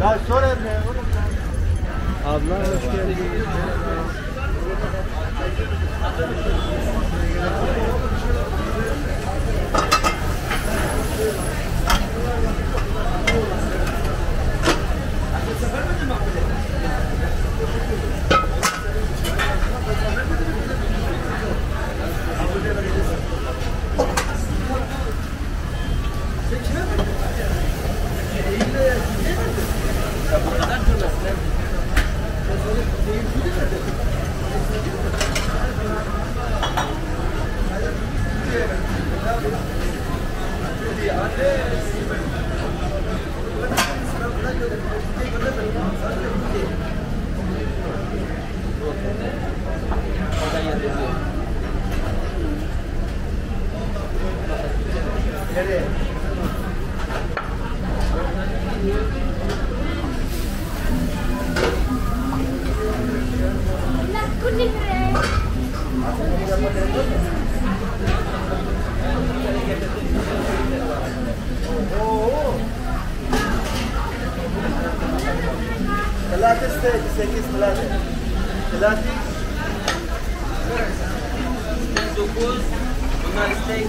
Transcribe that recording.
Ya sor Emre. Abla hoş geldin. Ya bu kadar çok az değil mi? Ya bu kadar çok az değil mi? Pilates steak, sekiz pilates. Pilates. Dokuz, bunlar steak,